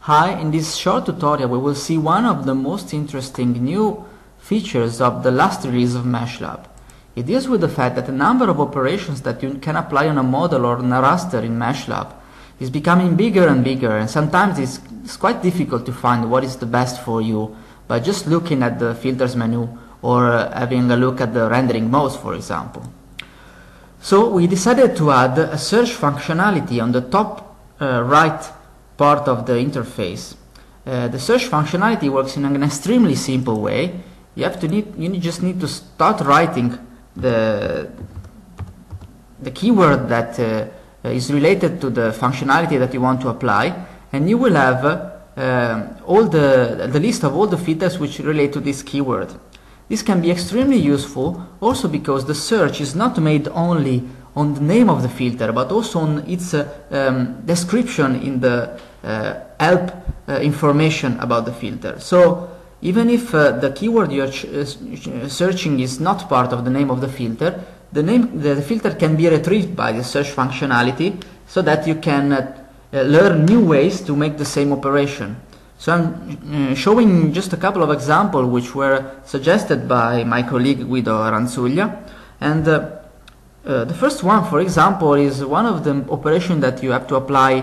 Hi, in this short tutorial we will see one of the most interesting new features of the last release of MeshLab. It deals with the fact that the number of operations that you can apply on a model or on a raster in MeshLab is becoming bigger and bigger and sometimes it's, it's quite difficult to find what is the best for you by just looking at the filters menu or uh, having a look at the rendering modes for example. So we decided to add a search functionality on the top uh, right part of the interface. Uh, the search functionality works in an extremely simple way. You have to need, you just need to start writing the, the keyword that uh, is related to the functionality that you want to apply and you will have uh, all the, the list of all the filters which relate to this keyword. This can be extremely useful also because the search is not made only on the name of the filter but also on its uh, um, description in the uh, help uh, information about the filter. So even if uh, the keyword you're searching is not part of the name of the filter, the name the filter can be retrieved by the search functionality so that you can learn new ways to make the same operation. So I'm uh, showing just a couple of examples which were suggested by my colleague Guido Ranzuglia. And uh, uh, the first one, for example, is one of the operations that you have to apply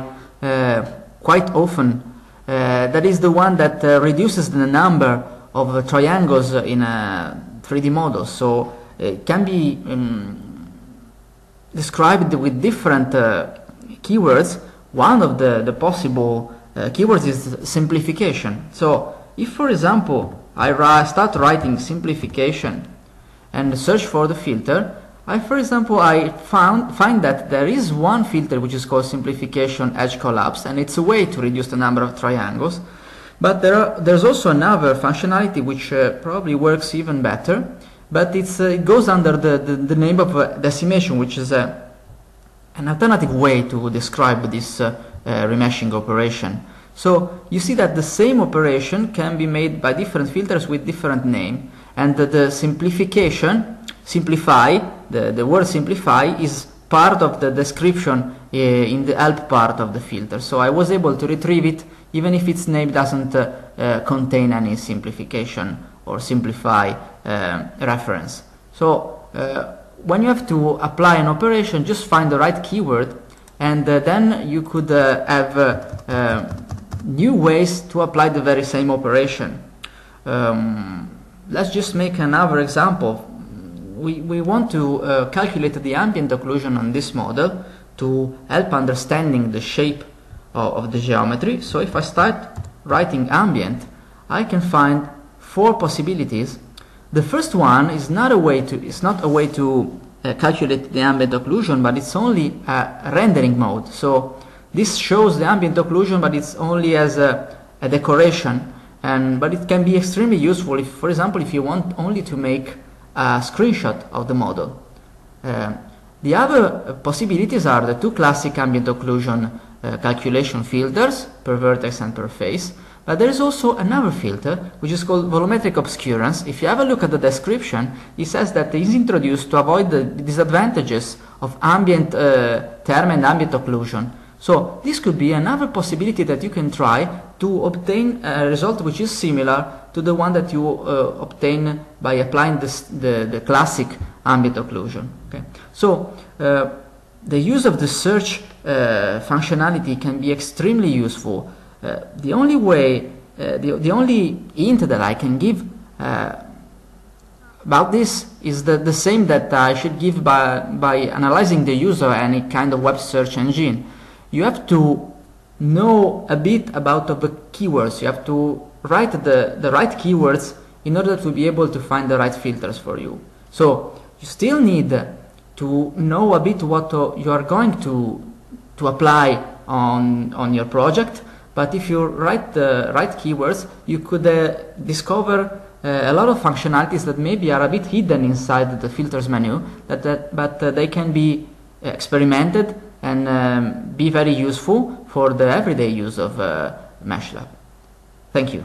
quite often. that is the one that reduces the number of triangles in a 3D model. So can be um, described with different keywords. One of the, the possible uh, keywords is simplification. So if for example I start writing simplification and search for the filter, I, for example, I found find that there is one filter which is called simplification edge collapse, and it's a way to reduce the number of triangles. But there are, there's also another functionality which uh, probably works even better, but uh, it goes under the, the, the name of uh, decimation, which is a, an alternative way to describe this uh, uh, remeshing operation. So you see that the same operation can be made by different filters with different name, and the, the simplification, simplify, the, the word simplify is part of the description uh, in the help part of the filter. So I was able to retrieve it even if its name doesn't uh, uh, contain any simplification or simplify uh, reference. So uh, when you have to apply an operation, just find the right keyword and uh, then you could have new ways to apply the very same operation. Um, let's just make another example we, we want to uh, calculate the ambient occlusion on this model to help understanding the shape of, of, the geometry. So if I start writing ambient, I can find four possibilities. The first one is not a way to it's not a way to uh, calculate the ambient occlusion, but it's only a rendering mode. So this shows the ambient occlusion, but it's only as a, a decoration. And but it can be extremely useful if, for example, if you want only to make a screenshot of the model. Uh, the other possibilities are the two classic ambient occlusion uh, calculation filters per vertex and per face, but there is also another filter which is called volumetric obscurance. If you have a look at the description, it says that it is introduced to avoid the disadvantages of ambient uh, term and ambient occlusion. So this could be another possibility that you can try to obtain a result which is similar to the one that you uh, obtain by applying this, the, the classic ambient occlusion. Okay? So uh, the use of the search uh, functionality can be extremely useful. Uh, the only way, uh, the, the only hint that I can give uh, about this is the, the same that I should give by, by analyzing the use of any kind of web search engine you have to know a bit about the keywords. You have to write the, the right keywords in order to be able to find the right filters for you. So you still need to know a bit what you are going to, to apply on, on your project. But if you write the right keywords, you could uh, discover uh, a lot of functionalities that maybe are a bit hidden inside the filters menu, that, that, but uh, they can be experimented and um, be very useful for the everyday use of uh, MeshLab. Thank you.